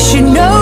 should know